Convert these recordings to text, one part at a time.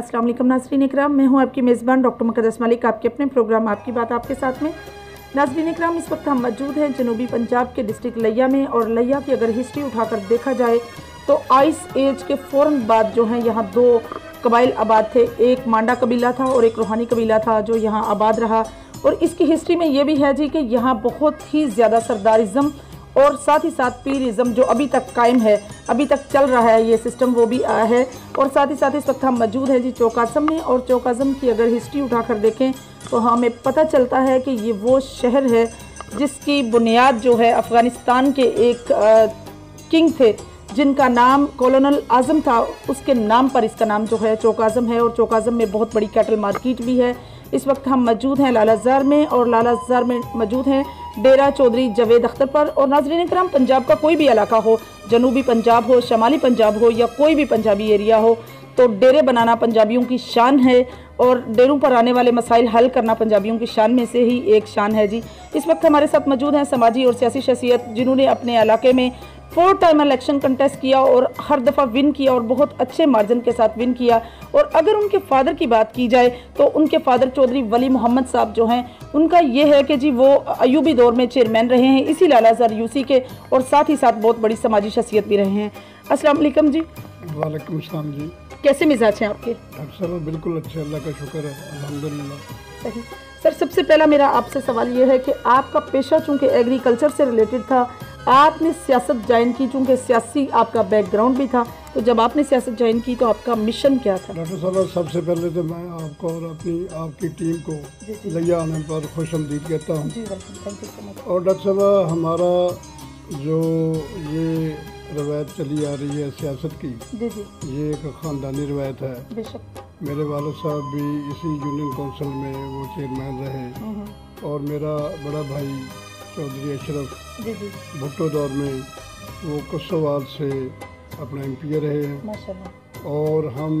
अस्सलाम वालेकुम नाजरीन इकराम, मैं हूँ आपकी मेज़बान डॉक्टर मुकदस मलिक। आपके अपने प्रोग्राम आपकी बात आपके साथ में। नाजरीन इकराम, इस वक्त हम मौजूद हैं जनूबी पंजाब के डिस्ट्रिक्ट लिया में और लिया की अगर हिस्ट्री उठाकर देखा जाए तो आइस एज के फ़ौर बाद जो है यहाँ दो कबाइल आबाद थे। एक मांडा कबीला था और एक रूहानी कबीला था जो यहाँ आबाद रहा। और इसकी हिस्ट्री में ये भी है जी कि यहाँ बहुत ही ज़्यादा सरदारिज़म और साथ ही साथ पीरिज़म जो अभी तक कायम है अभी तक चल रहा है ये सिस्टम वो भी आया है। और साथ ही साथ इस वक्त हम मौजूद हैं जी चौकाज़म में। और चौकाज़म की अगर हिस्ट्री उठाकर देखें तो हमें पता चलता है कि ये वो शहर है जिसकी बुनियाद जो है अफ़गानिस्तान के एक आ, किंग थे जिनका नाम कॉलोनल आज़म था। उसके नाम पर इसका नाम जो है चौकाज़म है। और चौकाज़म में बहुत बड़ी कैटल मार्केट भी है। इस वक्त हम मौजूद हैं लालाजार में और लालाजार में मौजूद हैं। डेरा चौधरी जवेद अख्तर पर और नाजरीन कराम पंजाब का कोई भी इलाका हो, जनूबी पंजाब हो, शमाली पंजाब हो या कोई भी पंजाबी एरिया हो तो डेरे बनाना पंजाबियों की शान है और डेरों पर आने वाले मसाइल हल करना पंजाबियों की शान में से ही एक शान है जी। इस वक्त हमारे साथ मौजूद हैं समाजी और सियासी शख्सियत, जिन्होंने अपने इलाके में फोर टाइम इलेक्शन कंटेस्ट किया और हर दफ़ा विन किया और बहुत अच्छे मार्जिन के साथ विन किया। और अगर उनके फादर की बात की जाए तो उनके फादर चौधरी वली मोहम्मद साहब जो हैं उनका ये है कि जी वो अयूबी दौर में चेयरमैन रहे हैं इसी लालाजार यूसी के और साथ ही साथ बहुत बड़ी समाजी शख्सियत भी रहे हैं। वालेकुम जी। वालेकुम सलाम जी। कैसे मिजाज हैं आपके? साहब बिल्कुल अच्छे अल्लाह का शुक्र है अल्हम्दुलिल्लाह। सर सबसे पहला मेरा आपसे सवाल ये है कि आपका पेशा चूँकि एग्रीकल्चर से रिलेटेड था आपने सियासत ज्वाइन की चूँकि सियासी आपका बैकग्राउंड भी था तो जब आपने सियासत ज्वाइन की तो आपका मिशन क्या था? डॉक्टर साहब सबसे पहले तो मैं आपको और अपनी आपकी टीम को। लिया आने पर खुश आमदीद कहता हूँ। और डॉक्टर साहब हमारा जो ये रवायत चली आ रही है सियासत की जी जी। ये एक ख़ानदानी रवायत है। मेरे वालद साहब भी इसी यूनियन काउंसिल में वो चेयरमैन रहे। हम्म, और मेरा बड़ा भाई चौधरी अशरफ जी जी। भुट्टो दौर में वो कुसवाल से अपना एम रहे हैं। और हम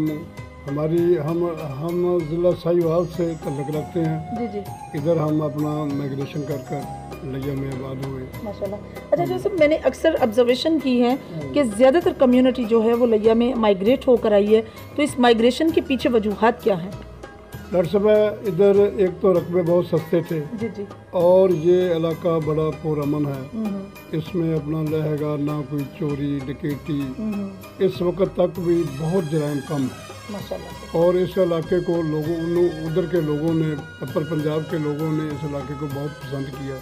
हमारी हम हम ज़िला साहिवाल से तल्लक रखते हैं। जी जी। इधर हम अपना माइग्रेशन कर कर लिया में आबाद हुए। माशाल्लाह। अच्छा जैसे मैंने अक्सर ऑब्जर्वेशन की है कि ज़्यादातर कम्युनिटी जो है वो लिया में माइग्रेट होकर आई है। तो इस माइग्रेशन के पीछे वजूहत क्या हैं? डॉक्टर साहब इधर एक तो रकबे बहुत सस्ते थे। जी जी। और ये इलाका बड़ा पुरअमन है। हम्म, इसमें अपना रहेगा ना कोई चोरी डकैती। हम्म, इस वक्त तक भी बहुत जराइम कम है। और इस इलाके को लोगों उधर के लोगों ने अपर पंजाब के लोगों ने इस इलाके को बहुत पसंद किया।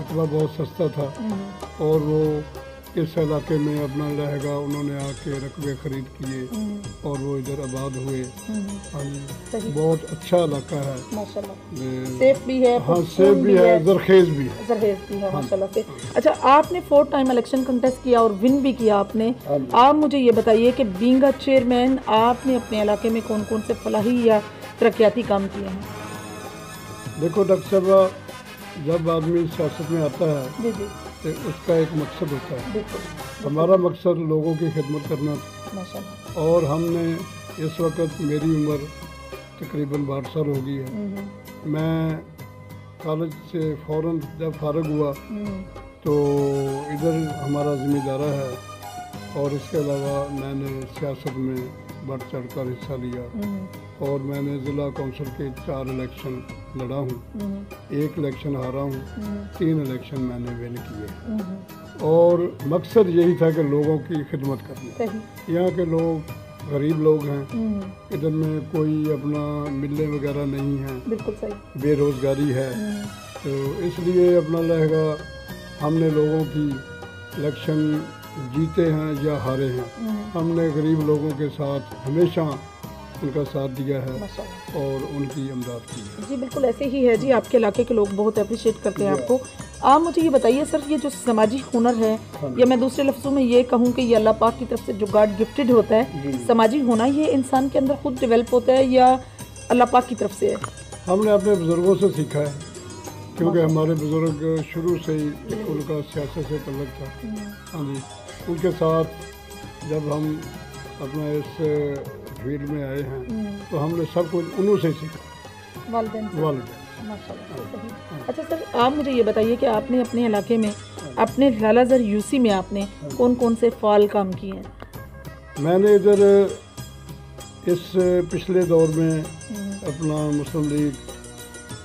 रकबा बहुत सस्ता था। हम्म, और वो इस इलाके में अपना रहेगा उन्होंने आके रकबे खरीद किए हम्म, और वो इधर आबाद हुए। हम्म, हाँ बहुत अच्छा इलाका है। सेफ़ भी है हाँ सेब भी है जरखेज भी है। जरहेज भी है माशाल्लाह। से अच्छा आपने फोर टाइम इलेक्शन कंटेस्ट किया और विन भी किया आपने। हाँ आप मुझे ये बताइए कि बींगा चेयरमैन आपने अपने इलाके में कौन कौन से फलाही या तरक्याती काम किए हैं? देखो डॉक्टर साहब जब आदमी सियासत में आता है तो उसका एक मकसद होता है। हमारा मकसद लोगों की खिदमत करना था। और हमने इस वक्त मेरी उम्र तकरीबन बारह साल हो गई है। हम्म, मैं कॉलेज से फ़ौर जब फारग हुआ हम्म, तो इधर हमारा ज़िम्मेदारा है और इसके अलावा मैंने सियासत में बढ़ चढ़ कर हिस्सा लिया। हम्म, और मैंने ज़िला कौंसिल के चार इलेक्शन लड़ा हूँ। एक इलेक्शन हारा हूँ। तीन इलेक्शन मैंने विन किए। और मकसद यही था कि लोगों की खिदमत करनी। यहाँ के लोग गरीब लोग हैं। हम्म, इधर में कोई अपना मिलने वगैरह नहीं है। बिल्कुल सही। बेरोज़गारी है। हम्म, तो इसलिए अपना रहेगा हमने लोगों की इलेक्शन जीते हैं या हारे हैं। हम्म, हमने गरीब लोगों के साथ हमेशा उनका साथ दिया है और उनकी अमदाद की है। जी बिल्कुल ऐसे ही है जी। आपके इलाके के लोग बहुत अप्रिशिएट करते हैं आपको। आप मुझे ये बताइए सर ये जो समाजी हुनर है या मैं दूसरे लफ्ज़ों में ये कहूँ कि ये अल्लाह पाक की तरफ़ से जो गॉड गिफ्टेड होता है समाजी होना ये इंसान के अंदर खुद डेवलप होता है या अल्लाह पाक की तरफ़ से है? हमने अपने बुज़ुर्गों से सीखा है क्योंकि हमारे बुज़ुर्ग शुरू से ही उनका सियासत से तल्लक था। हाँ जी। उनके साथ जब हम अपना इस फ़ील्ड में आए हैं तो हमने सब कुछ उन्हों से सीखा। वालदेन सही। अच्छा सर आप मुझे ये बताइए कि आपने अपने इलाके में अपने लालाजर यूसी में आपने कौन कौन से फाल काम किए हैं? मैंने इधर इस पिछले दौर में हम्म, अपना मुस्लिम लीग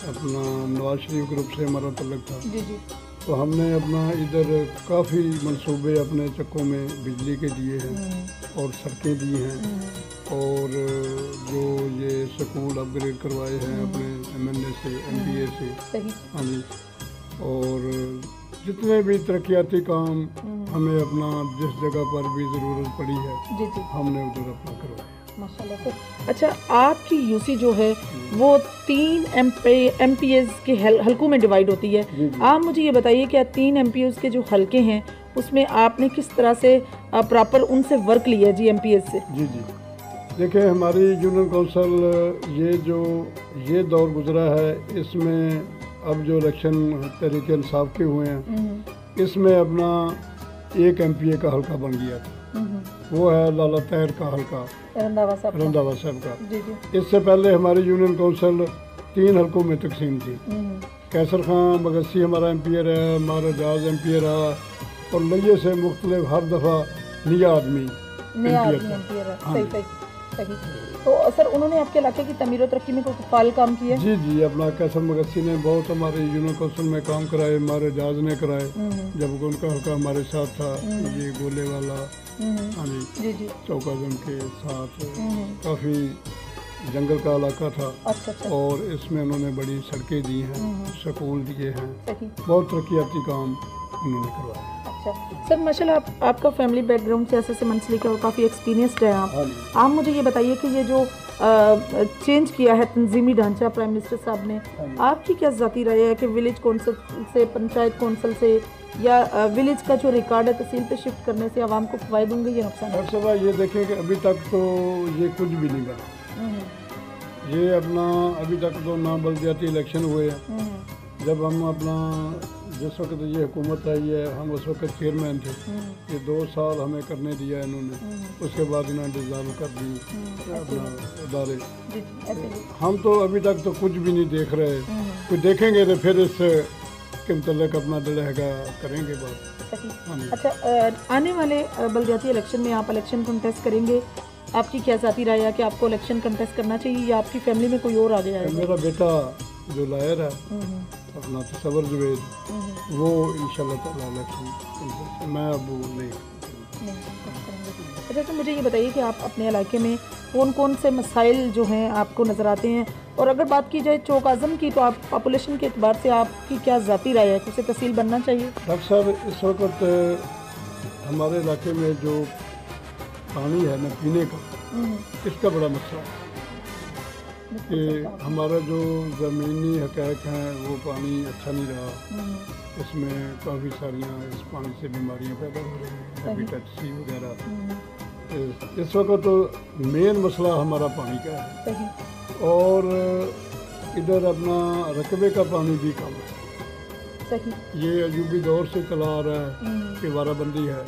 अपना नवाज़ शरीफ ग्रुप से हमारा तल्लक था। जी जी। तो हमने अपना इधर काफ़ी मंसूबे अपने चक्कों में बिजली के दिए हैं हम्म, और सड़कें दी हैं। हम्म, और जो ये स्कूल अपग्रेड करवाए हैं अपने एमएनए से एमपीए से। हाँ जी। और जितने भी तरक्याती काम हम्म, हमें अपना जिस जगह पर भी ज़रूरत पड़ी है जी जी। हमने उधर अपना करवाया माशाल्लाह। अच्छा आपकी यूसी जो है वो तीन एम पी एस के हल, हलकों में डिवाइड होती है। आप मुझे ये बताइए कि तीन एम पी एस के जो हलके हैं उसमें आपने किस तरह से प्रॉपर उनसे वर्क लिया जी एम पी एस से? जी जी। देखिए हमारी यूनियन काउंसिल ये जो ये दौर गुजरा है इसमें अब जो इलेक्शन तरीके इंसाफ के हुए हैं हम्म, इसमें अपना एक एम पी ए का हल्का बन गया था। वो है लाला तैर का हल्का। रंधावा साहब का। जी जी। इससे पहले हमारी यूनियन काउंसिल तीन हल्कों में तकसीम थी। कैसर खां मगसी हमारा एम है हमारा जहाज़ एम रहा और लइे से मुख्तलिफ़ हर दफ़ा निया आदमी था। एम है। हाँ सही। तो सर उन्होंने आपके इलाके की तमीर तरक्की में कोई फाल काम किया। जी जी अपना कैसर मगसी ने बहुत हमारे काउंसिल में काम कराए हमारे जहाज़ ने कराए हम्म, जब उनका हल्का हमारे साथ था ये गोले वाला जी जी। चौकाजम के साथ हम्म, काफ़ी जंगल का इलाका था अच्छा अच्छा। और इसमें उन्होंने बड़ी सड़कें दी हैं हम्म। स्कूल दिए हैं। बहुत तरक्याती काम उन्होंने करवाया अच्छा। सर माशाल्लाह आप आपका फैमिली बैकग्राउंड से ऐसे से मंसली का और काफ़ी एक्सपीरियंसड है आप। हाँ आप मुझे ये बताइए कि ये जो आ, चेंज किया है तंजीमी ढांचा प्राइम मिनिस्टर साहब ने हाँ आपकी क्या ज़ाती राय है कि विलेज कौंसल से पंचायत कौंसल से या विलेज का जो रिकॉर्ड है तहसील पे शिफ्ट करने से आवाम को फ़ायदे होंगे या नुकसान डॉक्टर साहब ये देखें कि अभी तक तो ये कुछ भी नहीं बना। हम्म, ये अपना अभी तक तो ना बलदियाती इलेक्शन हुए हैं। हम्म, जब हम अपना जिस वक्त ये हुकूमत आई है हम उस वक्त चेयरमैन थे। हम्म, ये दो साल हमें करने दिया इन्होंने। हम्म, उसके बाद इन्होंने डिज़ाल्व कर दी हम्म, अपना इदारे। हम तो अभी तक तो कुछ भी नहीं देख रहे। कुछ देखेंगे तो फिर इस के मतलब अपना दिल हैगा करेंगे बात। हाँ अच्छा आने वाले बलदियाती इलेक्शन में आप इलेक्शन कंटेस्ट करेंगे। आपकी क्या ज़ाती राय है कि आपको इलेक्शन कंटेस्ट करना चाहिए या आपकी फैमिली में कोई और आ गया है मेरा बेटा जो लायर है अपना तस्वर जुवेद वो ताला मैं अब वो नहीं। अच्छा तो मुझे ये बताइए कि आप अपने इलाके में कौन कौन से मसाइल जो हैं आपको नज़र आते हैं? और अगर बात की जाए चौक आज़म की तो आप पॉपुलेशन के अतबार से आपकी क्या ज़ाती राय है? कि उसे तहसील बनना चाहिए? डॉक्टर साहब इस वक्त हमारे इलाके में जो पानी है ना पीने का हम्म, इसका बड़ा मसला है। कि हमारा जो ज़मीनी हकैक हैं वो पानी अच्छा नहीं रहा। हम्म, इसमें काफ़ी सारियाँ इस पानी से बीमारियाँ पैदा हो रही हैं हेपेटाइटिस सी वगैरह। हम्म, इस- वक्त तो मेन मसला हमारा पानी का है। और इधर अपना रकबे का पानी भी कम है। सही। ये अजूबी दौर से चला आ रहा है हम्म, कि वाराबंदी है।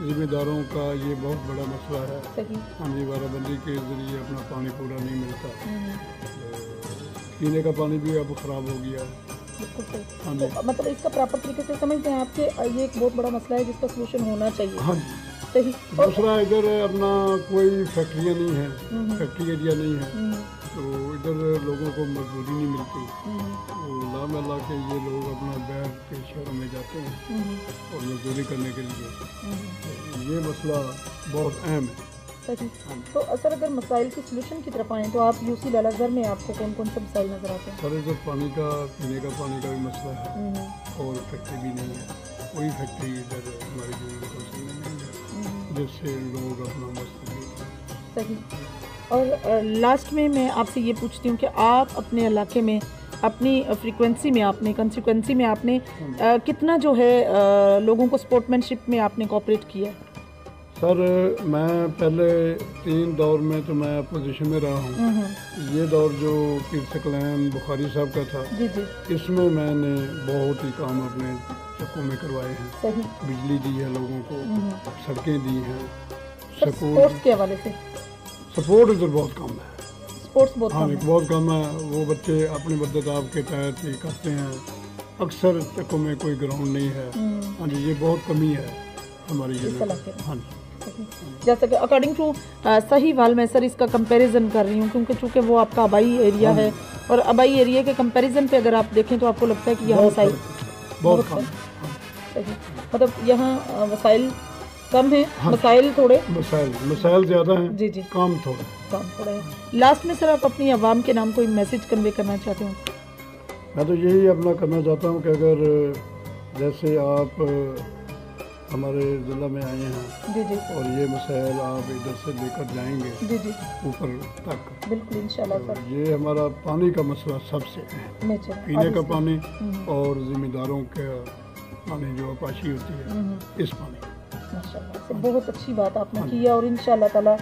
जिम्मेदारों का ये बहुत बड़ा मसला है। सही। हाँ जी वाराबंदी के ज़रिए अपना पानी पूरा नहीं मिलता। हम्म, तो पीने का पानी भी अब ख़राब हो गया। है हाँ तो मतलब इसका प्रॉपर तरीके से समझते हैं आपके ये एक बहुत बड़ा मसला है जिसका सोल्यूशन होना चाहिए। हाँ सही। दूसरा इधर अपना कोई फैक्ट्रियाँ नहीं है। हम्म, फैक्ट्री एरिया नहीं है। हम्म, तो इधर लोगों को मजदूरी नहीं मिलती। तो ला मिला के ये लोग अपना बैर के शहरों में जाते हैं हम्म, और मजदूरी करने के लिए। हम्म, तो ये मसला बहुत अहम है। सही। तो असर अगर मसाइल की सोल्यूशन की तरफ़ आए तो आप यूसी लालाजर में आपको कौन कौन से मसाइल नज़र आते हैं? सर इधर पानी का पीने का पानी का भी मसला है। हम्म, और फैक्ट्री भी नहीं है। कोई फैक्ट्री इधर हमारी में है। जिससे लोग अपना मस्त सही। और लास्ट में मैं आपसे ये पूछती हूँ कि आप अपने इलाके में अपनी फ्रीक्वेंसी में आपने कंसिक्वेंसी में आपने अ, कितना जो है अ, लोगों को स्पोर्टमैनशिप में आपने कॉपरेट किया? सर मैं पहले तीन दौर में तो मैं अपोजिशन में रहा हूँ। हम्म, ये दौर जो पीर सकलैन बुखारी साहब का था जी जी। इसमें मैंने बहुत ही काम अपने चक्कों में करवाए हैं। बिजली दी है लोगों को हम्म, सड़कें दी हैं स्पोर्ट्स के हवाले से। सपोर्ट इधर बहुत कम है। स्पोर्ट्स बहुत हाँ कम बहुत कम है। वो बच्चे अपने बदताब के तहत ही करते हैं। अक्सर चक्कों में कोई ग्राउंड नहीं है। हम्म, हाँ जी ये बहुत कमी है हमारी। हाँ जी। जैसा कि अकॉर्डिंग टू सही वाल मैं सर इसका कंपैरिजन कर रही हूँ क्योंकि चूँकि वो आपका अबाई एरिया हाँ है और अबाई एरिया के कंपैरिजन पे अगर आप देखें तो आपको लगता है कि यहाँ वसाइल बहुत बहुत कम सही। मतलब यहाँ वसाइल कम है? हाँ। मसाइल थोड़े? मसाइल मसाइल ज़्यादा हैं। जी जी। काम थोड़ा कम थोड़े हैं। लास्ट में सर आप अपनी आवाम के नाम कोई मैसेज कन्वे करना चाहते हो? मैं तो यही अपना करना चाहता हूँ कि अगर जैसे आप हमारे ज़िला में आए हैं जी जी। और ये मसाइल आप इधर से लेकर जाएँगे जी जी। ऊपर तक। बिल्कुल इंशाल्लाह तो सर। ये हमारा पानी का मसला सबसे पीने का पानी हम्म। और जिम्मेदारों का पानी जो अपाशी होती है हम्म। इस पानी माशाल्लाह। से बहुत अच्छी बात आपने की है और इंशाल्लाह ताला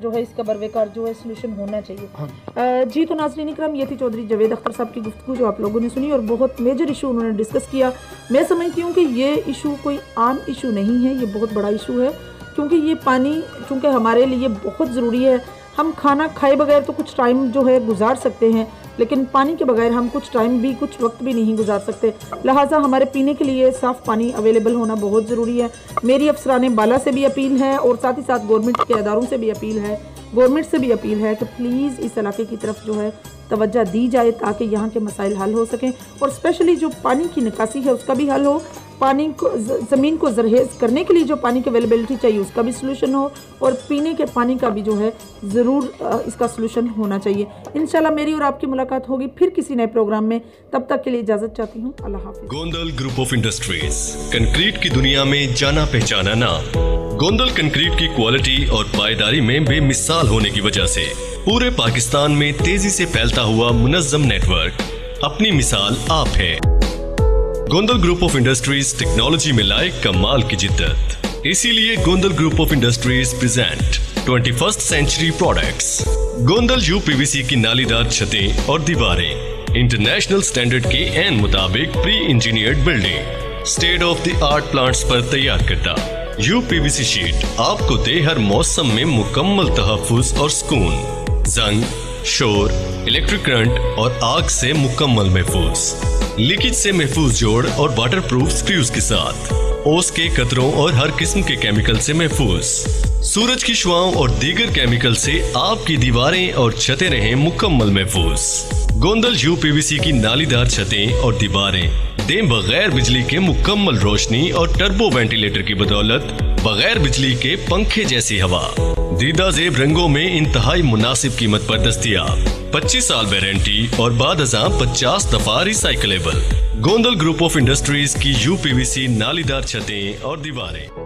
जो है इसका बरवेकार जो है सोल्यूशन होना चाहिए। हाँ। जी तो नाजरीन इकराम ये थी चौधरी जवेद अख्तर साहब की गुफ्तु जो आप लोगों ने सुनी और बहुत मेजर इशू उन्होंने डिस्कस किया। मैं समझती हूँ कि ये इशू कोई आम इशू नहीं है ये बहुत बड़ा इशू है क्योंकि ये पानी चूँकि हमारे लिए बहुत ज़रूरी है। हम खाना खाए बगैर तो कुछ टाइम जो है गुजार सकते हैं लेकिन पानी के बगैर हम कुछ टाइम भी, कुछ वक्त भी नहीं गुजार सकते। लिहाजा हमारे पीने के लिए साफ़ पानी अवेलेबल होना बहुत ज़रूरी है। मेरी अफसरान बाला से भी अपील है और साथ ही साथ गवर्नमेंट के अदारों से भी अपील है। गवर्नमेंट से भी अपील है कि प्लीज़ इस इलाके की तरफ़ जो है तोज्जा दी जाए ताकि यहाँ के मसाइल हल हो सकें और स्पेशली जो पानी की निकासी है उसका भी हल हो। पानी को ज़मीन को जरहेज करने के लिए जो पानी की अवेलेबिलिटी चाहिए, उसका भी सोल्यूशन हो और पीने के पानी का भी जो है, ज़रूर इसका सोल्यूशन होना चाहिए। इंशाल्लाह मेरी और आपकी मुलाकात होगी फिर किसी नए प्रोग्राम में। तब तक के लिए इजाज़त चाहती हूँ। Allah Gondal group of industries concrete की दुनिया में जाना पहचाना नाम। गोंदल कंक्रीट की क्वालिटी और पायदारी में बेमिसाल होने की वजह से पूरे पाकिस्तान में तेज़ी से फैलता हुआ मुनजम नेटवर्क अपनी मिसाल आप है। Gondal group of industries technology में लाए कमाल की जिद्दत। इसीलिए Gondal group of industries present 21st century products. Gondal U PVC की नालीदार छतें और दीवारें। इंटरनेशनल स्टैंडर्ड के एन मुताबिक pre engineered building state of the art plants पर तैयार करता। यू पीवीसी शीट आपको दे हर मौसम में मुकम्मल तहफुज और सुकून। जंग, शोर इलेक्ट्रिक करंट और आग से मुकम्मल महफूज। लीकेज से महफूज जोड़ और वाटर प्रूफ स्क्रूज के साथ। ओस के कतरों और हर किस्म के केमिकल से महफूज। सूरज की शुआओं और दीगर केमिकल से आपकी दीवारें और छतें रहें मुकम्मल महफूज। गोंदल यू पीवीसी की नालीदार छतें और दीवारें, दें बगैर बिजली के मुकम्मल रोशनी और टर्बो वेंटिलेटर की बदौलत, बगैर बिजली के पंखे जैसी हवा। दीदा जेब रंगों में इंतहाई मुनासिब कीमत पर दस्तियाब 25 साल वारंटी और बाद हजा पचास दफ़ा recyclable Gondal group of industries की यू यूपीवीसी नालीदार छतें और दीवारें।